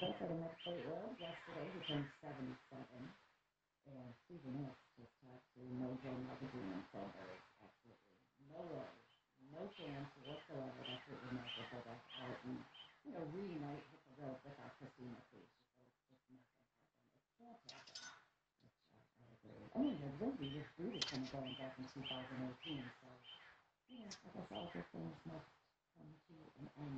birthday in next state world yesterday. He turned 77. And Susan S. just talked to Mojo Magazine and said there is absolutely no way, no chance whatsoever that Fleetwood Mac will go back out and, you know, reunite hit the road without Christine. So it's just not going to happen. It can't happen. Which I, I agree. I mean, the movie really kind of going back in 2018, so, yeah, I guess all good things must come to an end